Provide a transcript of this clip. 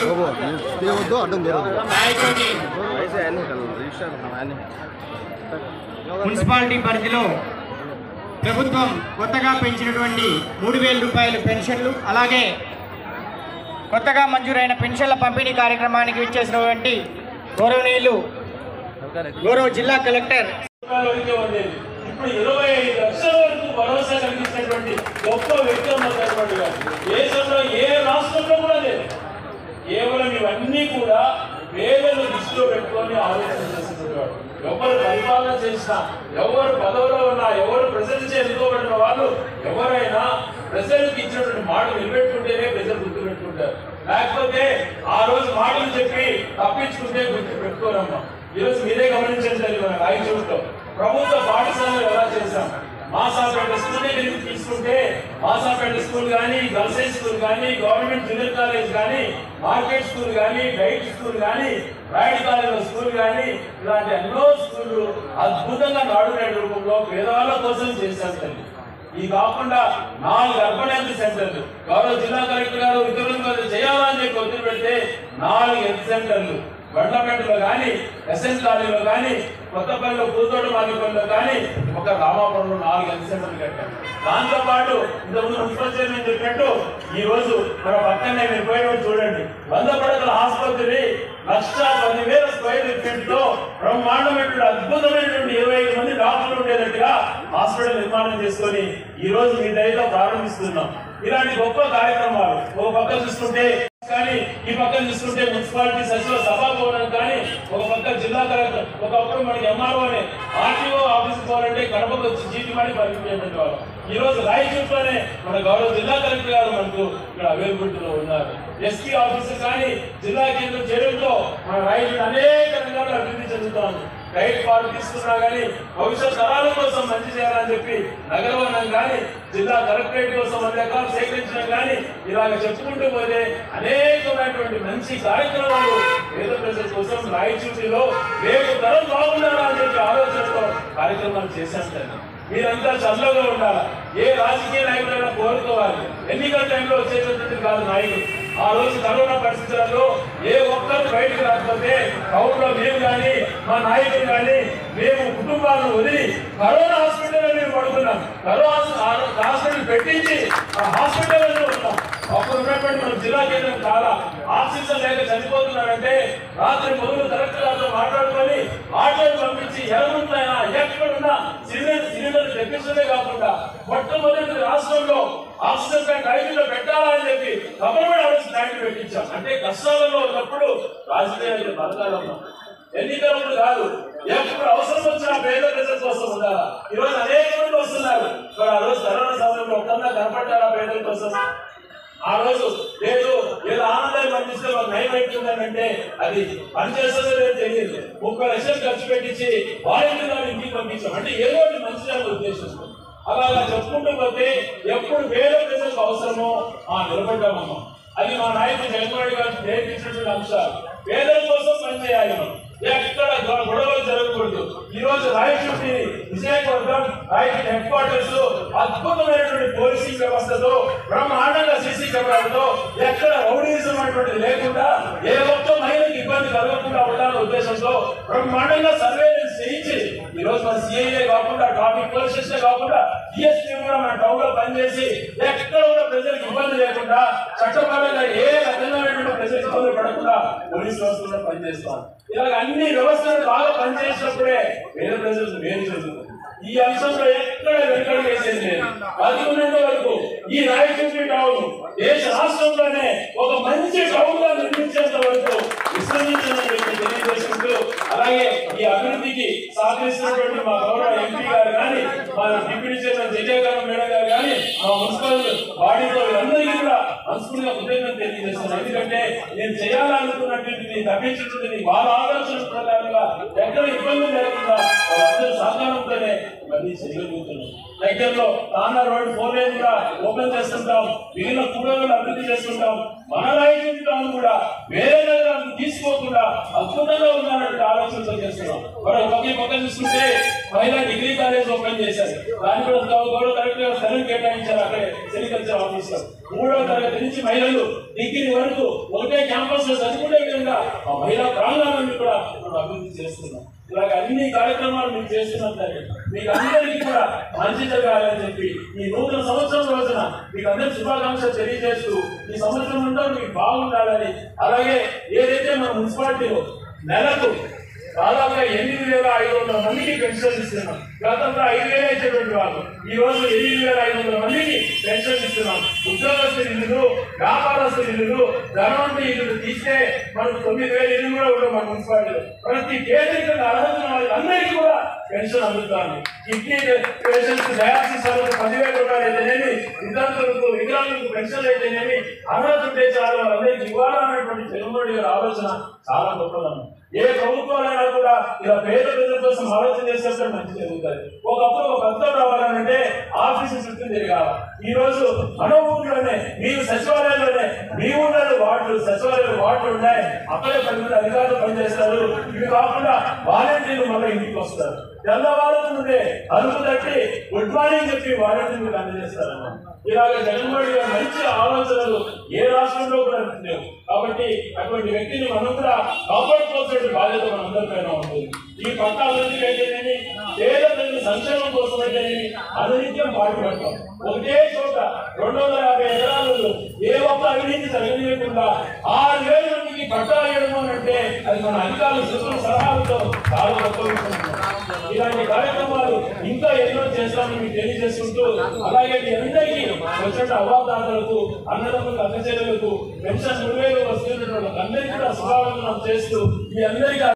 బాబు అడ్డం మున్సిపాలిటీ పరిధిలో ప్రభుత్వం కొత్తగా పెంచినటువంటి మూడు వేల రూపాయల పెన్షన్లు అలాగే కొత్తగా మంజూరైన పెన్షన్ల పంపిణీ కార్యక్రమానికి విచ్చేసినటువంటి గౌరవనీయులు గౌరవ జిల్లా కలెక్టర్. ఇప్పుడు ఇరవై ఐదు లక్షల వరకు భరోసా కల్పించినటువంటి గొప్ప వ్యక్తి ఉన్నటువంటి గారు దేశంలో ఏ రాష్ట్రంలో కూడా లేదు. కేవలం ఇవన్నీ కూడా పేదలు దృష్టిలో పెట్టుకొని ఆలోచన చేస్తున్నవాడు ఎవరు పరిపాలన చేసినా ఎవరు పదవిలో ఉన్నా ఎవరు ప్రజలు ఎన్నుకోబడిన వాళ్ళు ఎవరైనా ప్రజలకు ఇచ్చినటువంటి మాట నిలబెట్టుకుంటేనే ప్రజలు గుర్తు పెట్టుకుంటారు లేకపోతే ఆ రోజు మాటలు చెప్పి తప్పించుకుంటే గుర్తు పెట్టుకోరమ్మా. ఈరోజు మీరే గమనించండి మన రాయచూరులో ప్రభుత్వ పాఠశాలలు ఎలా చేశాం? మాసాపేట స్కూల్ దగ్గర తీసుకుంటే మాసాపేట స్కూల్ కానీ గర్ల్స్ హై స్కూల్ కానీ గవర్నమెంట్ జూనియర్ కాలేజ్ కానీ మార్కెట్ స్కూల్ కానీ డైట్ స్కూల్ కానీ రాయల్ కాలేజ్ స్కూల్ కానీ ఇలాంటి ఎన్నో స్కూళ్ళు అద్భుతంగా నాడు నేడు రూపంలో పేదవాళ్ళ కోసం చేశారు తల్లి ఇది కాకుండా నాలుగు అర్బన్ హెల్త్ సెంటర్లు. గౌరవ జిల్లా కలెక్టర్ గారు ఇతరులు చేయాలని చెప్పి వదిలిపెడితే నాలుగు హెల్త్ సెంటర్లు. బండ్లపేటలో కానీ ఎస్ఎన్ కాలేజీలో కానీ కొత్తపల్లిలో పూతోడు మాదిపల్లిలో కానీ ఒక రామాపురంలో నాలుగు హెల్త్ సెంటర్లు కట్టారు. దాంతో పాటు ఇంతకుముందు మున్సిపల్ చైర్మన్ చెప్పినట్టు ఈ రోజు మన పక్కనే మీరు పోయినప్పుడు చూడండి వంద పడకల ఆసుపత్రి లక్ష పదివేల స్క్వేర్ ఫీట్లో బ్రహ్మాండమైనటువంటి అద్భుతమైనటువంటి ఇరవై ఐదు మంది డాక్టర్లు ఉండేటట్టుగా హాస్పిటల్ నిర్మాణం చేసుకొని ఈ రోజు మీ దయతో ప్రారంభిస్తున్నాం. ఇలాంటి గొప్ప కార్యక్రమాలు ఒక పక్క చూసుకుంటే కానీ ఈ పక్కన చూసుకుంటే మున్సిపాలిటీ సచివ సభా భవనం కానీ ఒక పక్క జిల్లా కలెక్టర్ ఒకప్పుడు మనకి ఎంఆర్ఓ అనే ఆర్టీఓ ఆఫీస్ పోవాలంటే గడపకు వచ్చి జీటీ మాడి పంపించేటువంటి ఈ రోజు రాయచూట్లోనే మన గౌరవ జిల్లా కలెక్టర్ గారు మనకు ఇక్కడ అవైలబిలిటీలో ఉన్నారు. ఎస్పీ ఆఫీసర్ కానీ జిల్లా కేంద్రం చేయడంతో మన రాయచూరు అనేక రంగాల్లో అభివృద్ధి చెందుతాము డైట్ పాలు తీసుకున్నా కానీ భవిష్యత్ తరాల కోసం మంచి చేయాలని చెప్పి నగరవనం కానీ జిల్లా కలెక్టరేట్ కోసం వంద ఎకరాలు సేకరించడం కానీ ఇలాగ చెప్పుకుంటూ పోతే అనేకమైనటువంటి మంచి కార్యక్రమాలు పేద ప్రజల కోసం రాయచూటిలో రేపు తరం బాగుండాలా అని చెప్పి ఆలోచనతో కార్యక్రమాలు చేసేస్తాను మీరంతా చల్లగా ఉండాలి? ఏ రాజకీయ నాయకుడైనా కోరుకోవాలి. ఎన్నికల టైంలో వచ్చేటటువంటి కాదు నాయకుడు ఆ రోజు కరోనా పరిస్థితులలో ఏ ఒక్కరు బయటకు రాకపోతే టౌన్ మేము కానీ మా నాయకులు కానీ మేము కుటుంబాలను వదిలి కరోనా హాస్పిటల్ మేము పడుకున్నాం. కరోనా హాస్పిటల్ పెట్టించి ఆ హాస్పిటల్లో ఉన్నాం. అప్పుడు ఉన్నటువంటి మన జిల్లా కేంద్రం చాలా ఆక్సిజన్ లేక చనిపోతున్నారంటే రాత్రి మొదలు కలెక్టర్లతో మాట్లాడుకొని ఆటోలు పంపించి ఎవరున్నాయా ఎక్కడున్నా సిలిండర్ సిలిండర్ తెప్పిస్తుందే కాకుండా మొట్టమొదటి రాష్ట్రంలో ఆక్సిజన్ ట్యాంక్ ఐదులో పెట్టాలని చెప్పి గవర్నమెంట్ పెట్టించాం అంటే కష్టాలలో ఉన్నప్పుడు రాజకీయాలు బతకాలమ్మా ఎన్నికలప్పుడు కాదు ఎప్పుడు అవసరం వచ్చినా పేద ప్రజల కోసం ఉండాలా? ఈరోజు అనేక మంది వస్తున్నారు. మరి ఆ రోజు కరోనా సమయంలో ఒక్కన్నా కనపడ్డారా పేదల కోసం? ఆ రోజు లేదు ఏదో ఆనందాన్ని పంపిస్తే మాకు నయం అవుతుందని అది పనిచేస్తుందో లేదో తెలియదు. ముప్పై లక్షలు ఖర్చు పెట్టించి వాలంటీర్లను ఇంటికి పంపించాం. అంటే ఏదో ఒకటి మంచి చేయాలని ఉద్దేశం. అలా అలా చెప్పుకుంటూ పోతే ఎప్పుడు వేరే ప్రజలకు అవసరమో ఆ నిలబడ్డామమ్మా. అది మా నాయకుడు జగన్మోహన్ గారు నేర్పించినటువంటి అంశాలు పేదల కోసం పనిచేయాలి మనం. ఎక్కడ గొడవలు జరగకూడదు. ఈ రోజు రాయచూటి విజయవర్గం రాయచూటి హెడ్ క్వార్టర్స్ అద్భుతమైనటువంటి పోలీసింగ్ వ్యవస్థతో బ్రహ్మాండంగా సీసీ కెమెరాలతో ఎక్కడ రౌడీజం అనేటువంటిది లేకుండా ఏ ఒక్క మహిళకి ఇబ్బంది కలగకుండా ఉండాలనే ఉద్దేశంతో బ్రహ్మాండంగా సర్వేలెన్స్ చేయించి ఈ రోజు మన సిఐఏ కాకుండా ట్రాఫిక్ పోలీస్ స్టేషన్ కాకుండా డిఎస్పీ కూడా మన టౌన్లో పనిచేసి ఎక్కడ కూడా ప్రజలకు ఇబ్బంది లేకుండా చట్టపరంగా ఏ రకమైనటువంటి ప్రజలకు ఇబ్బంది పడకుండా పోలీస్ వ్యవస్థలో పనిచేస్తాం. ఇలాగ అన్ని వ్యవస్థలు బాగా పనిచేసినప్పుడే వేరే ప్రజలకు మేలు జరుగుతుంది ఈ అంశంలో ఎక్కడ వెనుకడ వేసేది లేదు. అది ఉన్నంత వరకు ఈ రాయచూటి టౌన్ దేశ రాష్ట్రంలోనే ఒక మంచి టౌన్గా నిర్మించేంత వరకు విశ్రమించని చెప్పి తెలియజేసుకుంటూ అలాగే ఈ అభివృద్ధికి సహకరిస్తున్నటువంటి మా గౌరవ ఎంపీ గారు కానీ మా డిప్యూటీ చైర్మన్ జయజయకారం మేడం గారు కానీ మా మున్సిపల్ బాడీతో వీరందరికీ కూడా మనస్ఫూర్తిగా ఉద్యోగం తెలియజేస్తున్నాను. ఎందుకంటే నేను చేయాలనుకున్నటువంటిది తప్పించుకుంటుంది వాళ్ళ ఆలోచన ప్రకారంగా ఎక్కడ ఇబ్బంది లేకుండా వాళ్ళందరూ సహకారంతోనే ఇవన్నీ చేయగలుగుతున్నాం. దగ్గరలో తానా రోడ్ ఫోర్ లైన్ కూడా ఓపెన్ చేస్తుంటాం. మిగిలిన కూడలను అభివృద్ధి చేస్తుంటాం. మన రాయచూటి టౌన్ కూడా వేరే నగరాలను తీసుకోకుండా అద్భుతంగా ఉన్నారంటే ఆలోచనతో చేస్తున్నాం. మరి ఒకే పక్క చూసుకుంటే మహిళా డిగ్రీ కాలేజ్ ఓపెన్ చేశారు. దాని కూడా గౌరవ కరెక్ట్గా సెలవు కేటాయించారు. అక్కడే సెరికల్చర్ ఆఫీసర్ మూడో తరగతి నుంచి మహిళలు డిగ్రీ వరకు ఒకటే క్యాంపస్లో చదువుకునే విధంగా ఆ మహిళా ప్రాంగణాన్ని కూడా మనం అభివృద్ధి చేస్తున్నాం. ఇలాగ అన్ని కార్యక్రమాలు మేము చేస్తున్నాం సరే మీకు అందరికీ కూడా మంచి జరగాలని చెప్పి ఈ నూతన సంవత్సరం రోజున మీకు అందరి శుభాకాంక్షలు తెలియజేస్తూ ఈ సంవత్సరం అంతా మీకు బాగుండాలని అలాగే ఏదైతే మన మున్సిపాలిటీలో నెలకు దాదాపుగా ఎనిమిది వేల ఐదు వందల మందికి పెన్షన్ ఇస్తున్నాం. గతంలో ఐదు వేలు ఇచ్చేటువంటి వాళ్ళు. ఈ రోజు ఎనిమిది వేల ఐదు వందల మందికి పెన్షన్ ఇస్తున్నాం. ఉద్యోగస్తుల ఇల్లులు వ్యాపారస్తుల ఇల్లులు ధనవంతుల ఇల్లులు తీస్తే మనకు తొమ్మిది వేల ఇల్లు కూడా ఉండవు మన మున్సిపాలిటీలో. ప్రతి పేదరికంగా అర్హత వాళ్ళందరికీ కూడా పెన్షన్ అందుతాను కిడ్నీ పేషెంట్స్ డయాలసిస్ వాళ్ళకు పదివేల రూపాయలు అయితేనేమి విద్యార్థులకు వికలాంగులకు పెన్షన్ అయితేనేమి అర్హత ఉంటే చాలు వాళ్ళందరికీ ఇవ్వాలన్నటువంటి జగన్మోహన్ గారి ఆలోచన చాలా గొప్పదన్న ఏ ప్రభుత్వాలైనా కూడా ఇలా పేద ప్రజల కోసం ఆలోచన చేసేస్తే మంచి జరుగుతుంది ఒకప్పుడు ఒక పథకం రావాలంటే ఆఫీసు చుట్టూ తిరగాలి ఈ రోజు మన ఊర్లోనే మీరు సచివాలయంలోనే మేము ఊళ్ళో వార్డులు సచివాలయం వార్డులు ఉన్నాయి. అక్కడే పది మంది అధికారులు పనిచేస్తారు. ఇవి కాకుండా వాలంటీర్లు మళ్ళీ ఇంటికి వస్తారు. తెల్లవారుతుంటే అరుపు తట్టి గుడ్ మార్నింగ్ చెప్పి వాలంటీర్లు అందజేస్తారు ఇలాగ జగన్మోహన్ గారు మంచి ఆలోచనలు ఏ రాష్ట్రంలో కూడా లేవు. కాబట్టి అటువంటి వ్యక్తిని మనం కూడా కాపాడుకోవాల్సిన బాధ్యత మనందరిపైన ఉంటుంది. ఈ పట్ట అభివృద్ధి అయితేనేమి పేద ప్రజల సంక్షేమం కోసం అయితేనేమి అనునిత్యం పాటుపడతాం. ఒకే చోట రెండు వందల యాభై ఎకరాలలో ఏ ఒక్క అవినీతి జరగలేకుండా ఆ వేల మందికి పట్టాలు ఇవ్వడం అంటే అది మన అధికారులు చేసిన సలహాలతో చాలా గొప్ప ఇలాంటి కార్యక్రమాలు ఇంకా ఎన్నో చేస్తామని మీకు తెలియజేస్తుంటూ అలాగే మీ అందరికీ వచ్చిన అవాదాతలకు అన్నదమ్ములకు అక్కచెల్లెలకు పెన్షన్ మూడు వేలు వస్తున్నటువంటి అందరికీ కూడా శుభావందనం చేస్తూ మీ అందరికీ